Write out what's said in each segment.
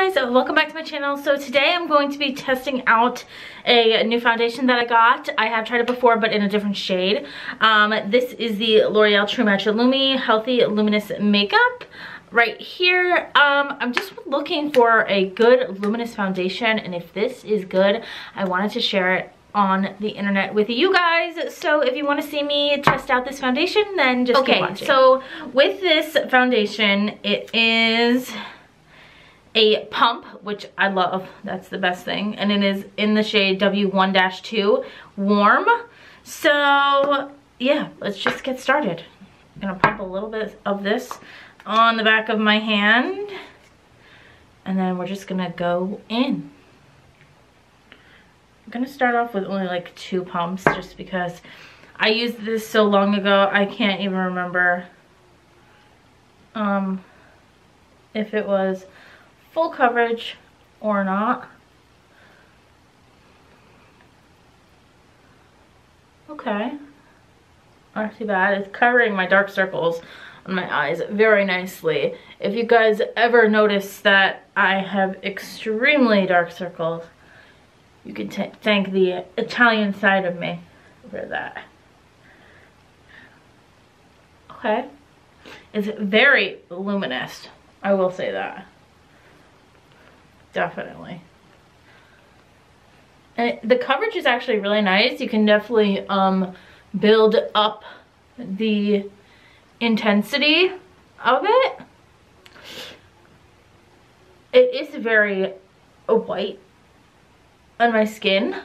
guys, welcome back to my channel. So today I'm going to be testing out a new foundation that I got. I have tried it before but in a different shade. Um, this is the L'Oreal True Match Lumi Healthy Luminous Makeup right here. Um, I'm just looking for a good luminous foundation and if this is good, I wanted to share it on the internet with you guys. So if you want to see me test out this foundation, then just okay, so with this foundation, it is a pump, which I love. That's the best thing. And it is in the shade W1-2 Warm. So yeah, let's just get started. I'm gonna pump a little bit of this on the back of my hand. And then we're just gonna go in. I'm gonna start off with only like two pumps just because I used this so long ago, I can't even remember um, if it was full coverage or not. Okay. Not too bad. It's covering my dark circles on my eyes very nicely. If you guys ever notice that I have extremely dark circles, you can thank the Italian side of me for that. Okay. It's very luminous. I will say that. Definitely. And the coverage is actually really nice. You can definitely um, build up the intensity of it. It is very white on my skin,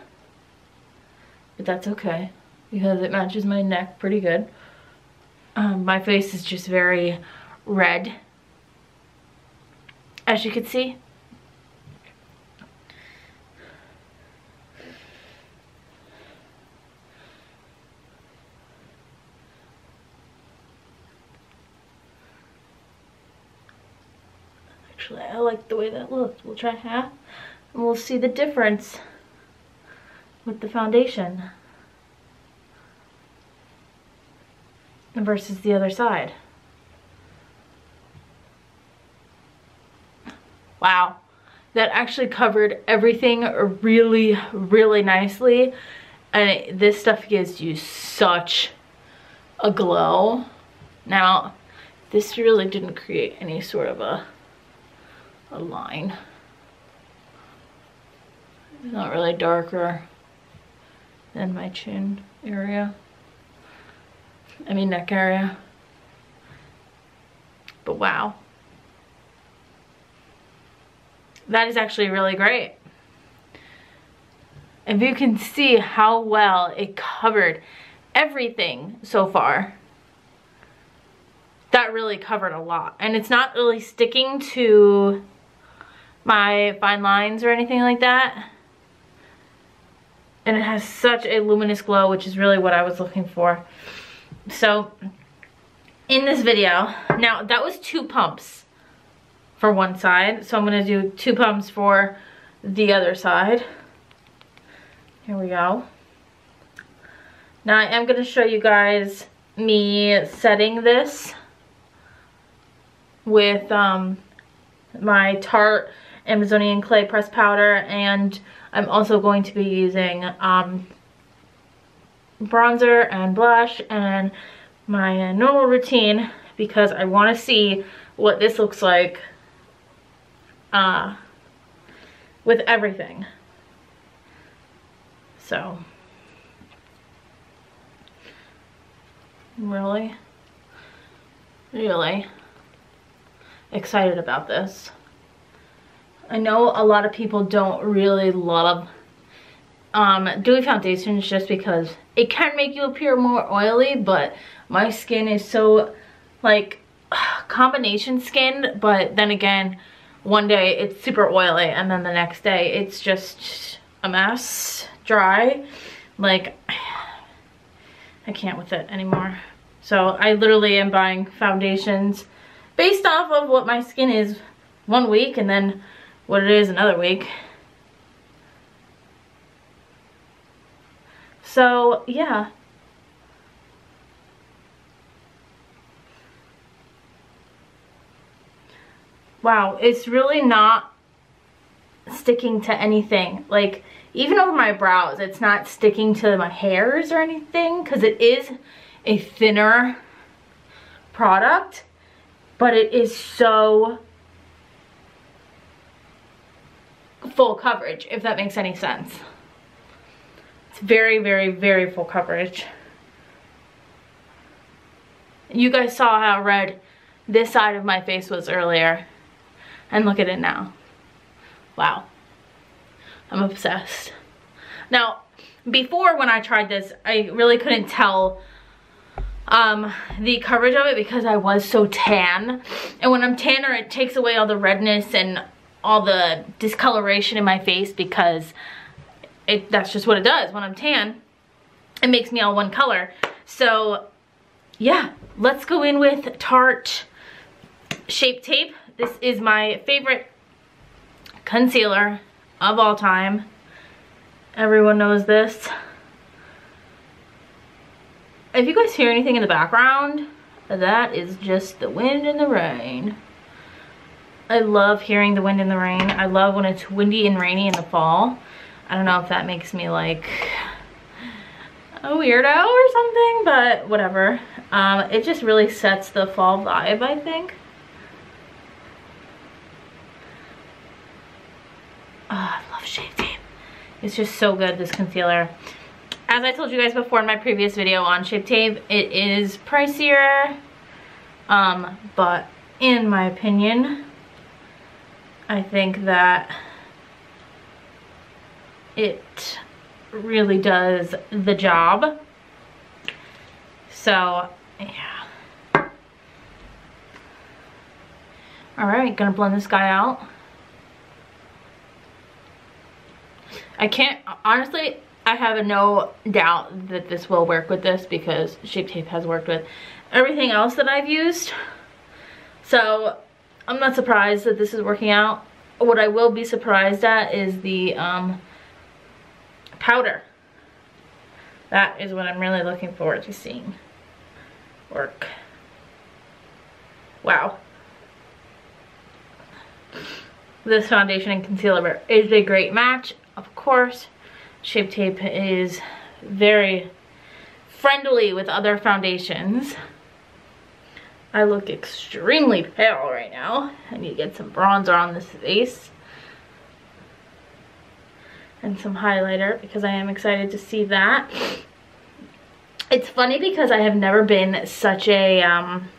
but that's okay because it matches my neck pretty good. Um, my face is just very red, as you can see. Actually, I like the way that looks. We'll try half and we'll see the difference with the foundation versus the other side. Wow, that actually covered everything really, really nicely. And this stuff gives you such a glow. Now, this really didn't create any sort of a, a line. It's not really darker than my chin area. I mean neck area. But wow. That is actually really great. If you can see how well it covered everything so far, that really covered a lot. And it's not really sticking to my fine lines or anything like that. And it has such a luminous glow which is really what I was looking for. So in this video now that was two pumps for one side. So I'm gonna do two pumps for the other side. Here we go. Now I am gonna show you guys me setting this with um, my Tarte Amazonian clay pressed powder and I'm also going to be using um, bronzer and blush and my normal routine because I want to see what this looks like uh, with everything. So, really, really excited about this. I know a lot of people don't really love um, dewy foundations just because it can make you appear more oily, but my skin is so like combination skin, but then again, one day it's super oily and then the next day it's just a mess, dry. Like, I can't with it anymore. So I literally am buying foundations based off of what my skin is one week and then what it is another week. So, yeah. Wow, it's really not sticking to anything. Like, even over my brows, it's not sticking to my hairs or anything because it is a thinner product, but it is so full coverage, if that makes any sense. It's very, very, very full coverage. You guys saw how red this side of my face was earlier. And look at it now. Wow. I'm obsessed. Now, before when I tried this, I really couldn't tell um, the coverage of it because I was so tan. And when I'm tanner, it takes away all the redness and all the discoloration in my face because it that's just what it does when I'm tan. It makes me all one color. So yeah, let's go in with Tarte Shape Tape. This is my favorite concealer of all time. Everyone knows this. If you guys hear anything in the background, that is just the wind and the rain. I love hearing the wind and the rain. I love when it's windy and rainy in the fall. I don't know if that makes me like a weirdo or something, but whatever. Um, it just really sets the fall vibe, I think. Oh, I love Shape Tape. It's just so good, this concealer as I told you guys before in my previous video on Shape Tape, it is pricier, um, but in my opinion, I think that it really does the job. So, yeah. Alright, gonna blend this guy out. I can't, honestly, I have no doubt that this will work with this because Shape Tape has worked with everything else that I've used. So I'm not surprised that this is working out. What I will be surprised at is the um, powder. That is what I'm really looking forward to seeing work. Wow. This foundation and concealer is a great match, of course. Shape Tape is very friendly with other foundations. I look extremely pale right now. I need to get some bronzer on this face. And some highlighter because I am excited to see that. It's funny because I have never been such a um,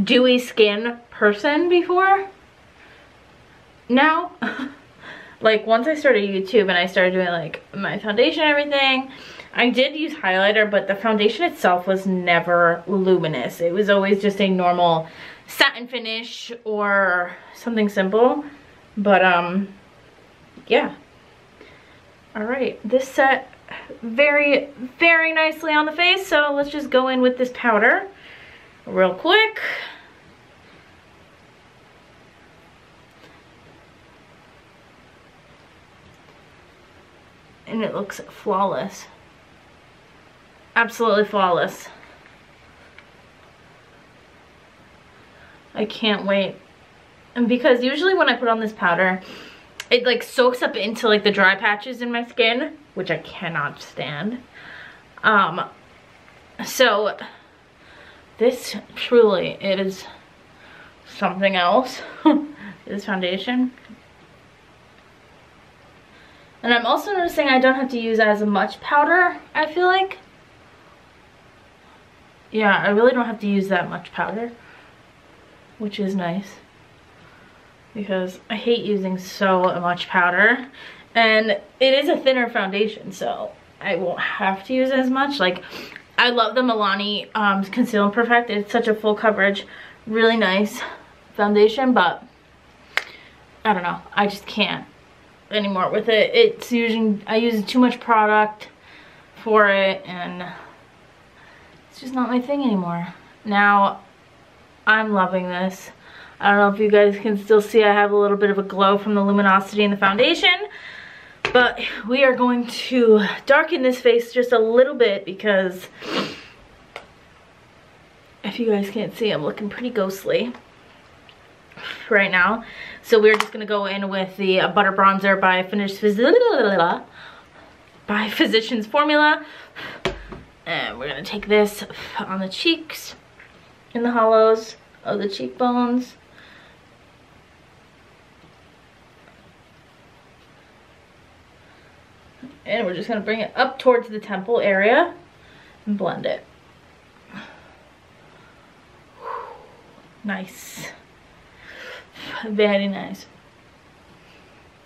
dewy skin person before. Now. like once I started YouTube and I started doing like my foundation and everything, I did use highlighter, but the foundation itself was never luminous. It was always just a normal satin finish or something simple. But um, yeah. All right, this set very, very nicely on the face. So let's just go in with this powder real quick. and it looks flawless. Absolutely flawless. I can't wait. And because usually when I put on this powder, it like soaks up into like the dry patches in my skin, which I cannot stand. Um, so this truly is something else. this foundation and I'm also noticing I don't have to use as much powder, I feel like. Yeah, I really don't have to use that much powder, which is nice. Because I hate using so much powder. And it is a thinner foundation, so I won't have to use as much. Like, I love the Milani um, Conceal and Perfect. It's such a full coverage, really nice foundation, but I don't know. I just can't anymore with it. It's using, I use too much product for it and just not my thing anymore. Now, I'm loving this. I don't know if you guys can still see I have a little bit of a glow from the luminosity in the foundation. But we are going to darken this face just a little bit because if you guys can't see, I'm looking pretty ghostly right now. So we're just gonna go in with the Butter Bronzer by Finish by Physicians Formula. And we're gonna take this on the cheeks, in the hollows of the cheekbones. And we're just gonna bring it up towards the temple area and blend it. Nice. Very nice.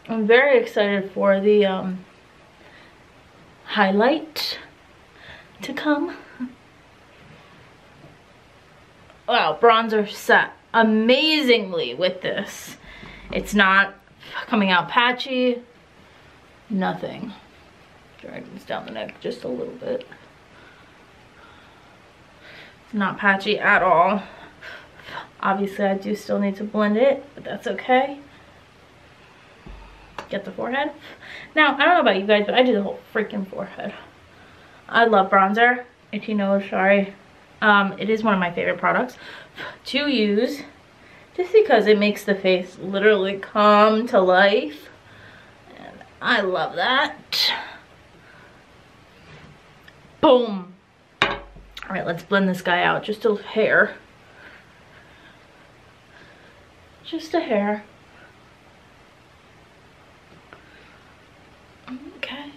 I'm very excited for the um, highlight to come. Wow, bronzer set amazingly with this. It's not coming out patchy, nothing. Drag this down the neck just a little bit. It's not patchy at all. Obviously, I do still need to blend it, but that's okay. Get the forehead. Now, I don't know about you guys, but I do the whole freaking forehead. I love bronzer. If you know, sorry. Um, it is one of my favorite products to use just because it makes the face literally come to life. And I love that. Boom. All right, let's blend this guy out just a hair. Just a hair. Okay.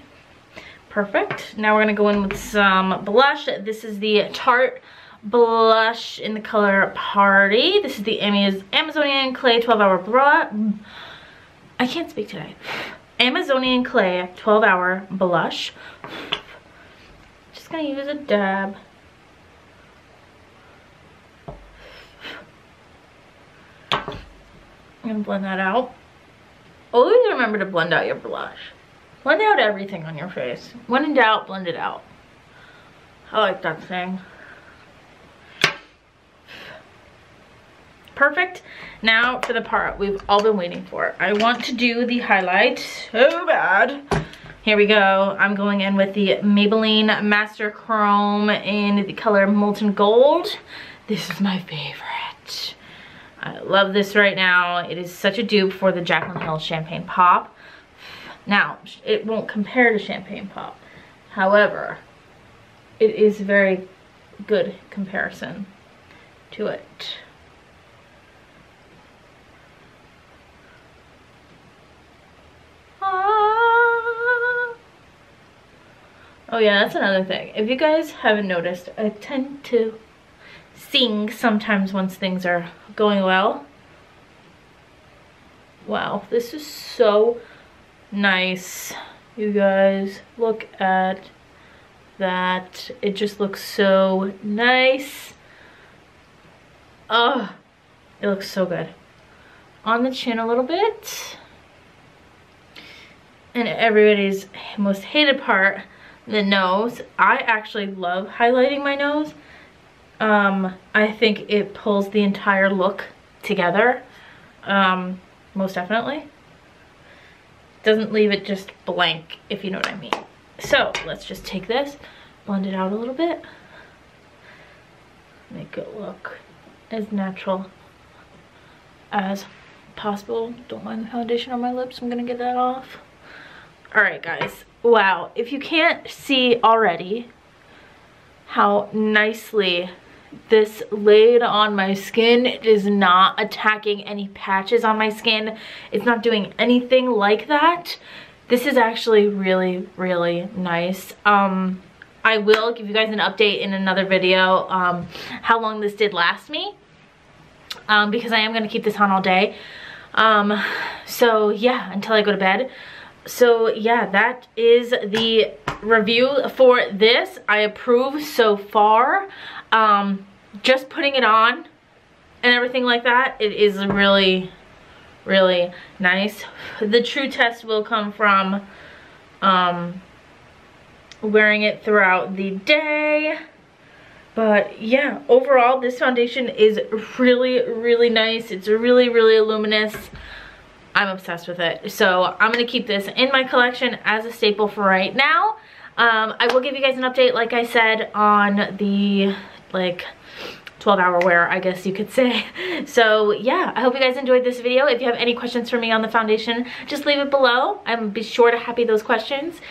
Perfect. Now we're to go in with some blush. This is the Tarte blush in the color Party. This is the Amazonian Clay 12 Hour Blush. I can't speak today. Amazonian Clay 12 Hour Blush. Just to use a dab. I'm gonna blend that out. Always remember to blend out your blush. Blend out everything on your face. When in doubt, blend it out. I like that thing. Perfect. Now for the part we've all been waiting for. I want to do the highlight so bad. Here we go. I'm going in with the Maybelline Master Chrome in the color Molten Gold. This is my favorite. I love this right now. It is such a dupe for the Jaclyn Hill Champagne Pop. Now, it won't compare to Champagne Pop. However, it is a very good comparison to it. Ah. Oh yeah, that's another thing. If you guys haven't noticed, I tend to sing sometimes once things are going well. Wow, this is so nice. You guys, look at that. It just looks so nice. Oh, it looks so good. On the chin a little bit. And everybody's most hated part, the nose. I actually love highlighting my nose um, I think it pulls the entire look together, um, most definitely. Doesn't leave it just blank, if you know what I mean. So let's just take this, blend it out a little bit. Make it look as natural as possible. Don't mind the foundation on my lips. I'm gonna get that off. All right, guys. Wow. If you can't see already how nicely this laid on my skin. It is not attacking any patches on my skin. It's not doing anything like that. This is actually really, really nice. Um, I will give you guys an update in another video um, how long this did last me um, because I am going to keep this on all day. Um, so yeah, until I go to bed. So yeah, that is the review for this. I approve so far um, just putting it on and everything like that, it is really, really nice. The true test will come from um, wearing it throughout the day. But yeah, overall, this foundation is really, really nice. It's really, really luminous. I'm obsessed with it. So I'm to keep this in my collection as a staple for right now. Um, I will give you guys an update, like I said, on the like 12 hour wear, I guess you could say. So yeah, I hope you guys enjoyed this video. If you have any questions for me on the foundation, just leave it below. I'm be sure to happy those questions.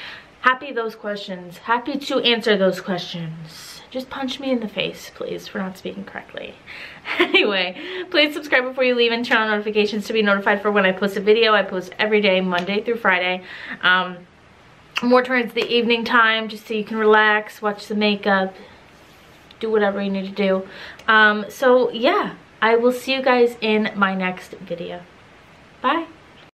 Happy those questions. Happy to answer those questions. Just punch me in the face, please, for not speaking correctly. anyway, please subscribe before you leave and turn on notifications to be notified for when I post a video. I post every day, Monday through Friday. Um, more towards the evening time, just so you can relax, watch the makeup, do whatever you need to do. Um, so yeah, I will see you guys in my next video. Bye.